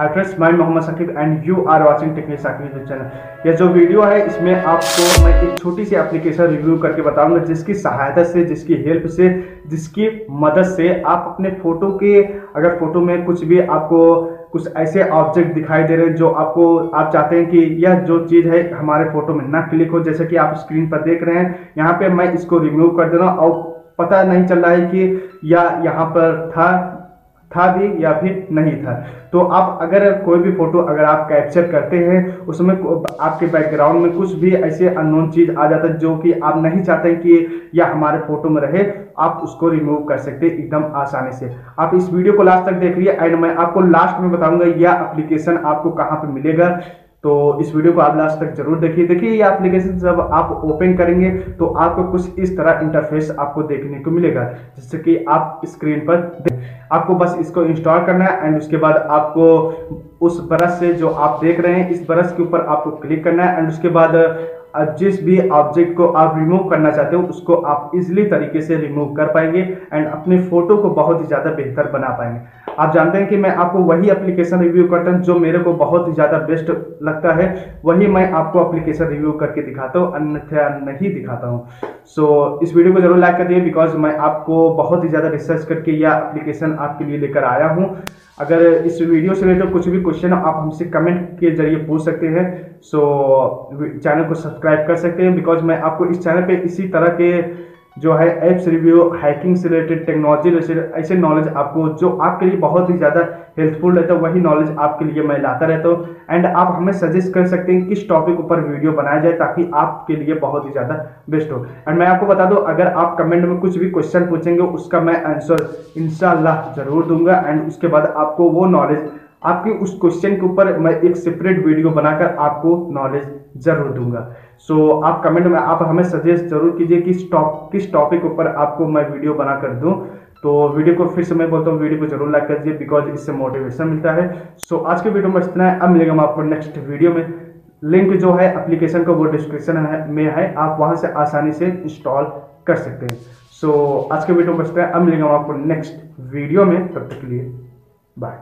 हाय friends मैं Mohammad Saqib and you are watching technique Saqib YouTube channel यह जो video है, इसमें आपको मैं एक छोटी सी एप्लीकेशन रिव्यू करके बताऊँगा, जिसकी सहायता से, जिसकी हेल्प से, जिसकी मदद से आप अपने फ़ोटो के, अगर फ़ोटो में कुछ भी आपको कुछ ऐसे ऑब्जेक्ट दिखाई दे रहे हैं जो आपको, आप चाहते हैं कि यह जो चीज़ है, हमारे फ़ोटो में ना क्लिक हो, जैसे कि आप स्क्रीन पर देख रहे हैं। यहाँ पे मैं इसको रिमूव कर दे रहा हूँ और पता नहीं चल रहा है कि या यहाँ पर था था भी या फिर नहीं था। तो आप अगर कोई भी फ़ोटो अगर आप कैप्चर करते हैं, उसमें आपके बैकग्राउंड में कुछ भी ऐसे अननोन चीज़ आ जाता है जो कि आप नहीं चाहते कि या हमारे फ़ोटो में रहे, आप उसको रिमूव कर सकते हैं एकदम आसानी से। आप इस वीडियो को लास्ट तक देख लिए एंड मैं आपको लास्ट में बताऊँगा यह एप्लीकेशन आपको कहाँ पर मिलेगा। तो इस वीडियो को आप लास्ट तक ज़रूर देखिए। देखिए, ये एप्लीकेशन जब आप ओपन करेंगे तो आपको कुछ इस तरह इंटरफेस आपको देखने को मिलेगा, जिससे कि आप स्क्रीन पर आपको बस इसको इंस्टॉल करना है एंड उसके बाद आपको उस ब्रश से जो आप देख रहे हैं, इस ब्रश के ऊपर आपको क्लिक करना है एंड उसके बाद जिस भी ऑब्जेक्ट को आप रिमूव करना चाहते हो, उसको आप इजिली तरीके से रिमूव कर पाएँगे एंड अपने फ़ोटो को बहुत ही ज़्यादा बेहतर बना पाएँगे। आप जानते हैं कि मैं आपको वही एप्लीकेशन रिव्यू करता हूँ जो मेरे को बहुत ही ज़्यादा बेस्ट लगता है। वही मैं आपको एप्लीकेशन रिव्यू करके दिखाता हूँ अन्यथा नहीं दिखाता हूँ। सो so, इस वीडियो को ज़रूर लाइक कर दिए बिकॉज़ मैं आपको बहुत ही ज़्यादा रिसर्च करके यह एप्लीकेशन आपके लिए लेकर आया हूँ। अगर इस वीडियो से रिलेटेड कुछ भी क्वेश्चन आप हमसे कमेंट के ज़रिए पूछ सकते हैं। सो so, चैनल को सब्सक्राइब कर सकते हैं बिकॉज़ मैं आपको इस चैनल पे इसी तरह के जो है एप्स रिव्यू हैकिंग से रिलेटेड टेक्नोलॉजी रिलेटेड ऐसे नॉलेज आपको, जो आपके लिए बहुत ही ज़्यादा हेल्पफुल रहता है, वही नॉलेज आपके लिए मैं लाता रहता हूँ। एंड आप हमें सजेस्ट कर सकते हैं किस टॉपिक ऊपर वीडियो बनाया जाए ताकि आपके लिए बहुत ही ज़्यादा बेस्ट हो। एंड मैं आपको बता दूँ, अगर आप कमेंट में कुछ भी क्वेश्चन पूछेंगे, उसका मैं आंसर इंशाल्लाह ज़रूर दूँगा। एंड उसके बाद आपको वो नॉलेज आपके उस क्वेश्चन के ऊपर मैं एक सेपरेट वीडियो बनाकर आपको नॉलेज ज़रूर दूँगा। सो so, आप कमेंट में आप हमें सजेस्ट ज़रूर कीजिए कि टॉप किस टॉपिक ऊपर आपको मैं वीडियो बनाकर दूँ। तो वीडियो को फिर से मैं बोलता हूँ वीडियो को ज़रूर लाइक कर दीजिए बिकॉज़ इससे मोटिवेशन मिलता है। सो so, आज के वीडियो में इतना है। अब मिलेगा मैं आपको नेक्स्ट वीडियो में। लिंक जो है एप्लीकेशन का वो डिस्क्रिप्शन में है। आप वहाँ से आसानी से इंस्टॉल कर सकते हैं। सो so, आज के वीडियो में इतना है। अब मिलेगा मैं आपको नेक्स्ट वीडियो में। तब तक के लिए बाय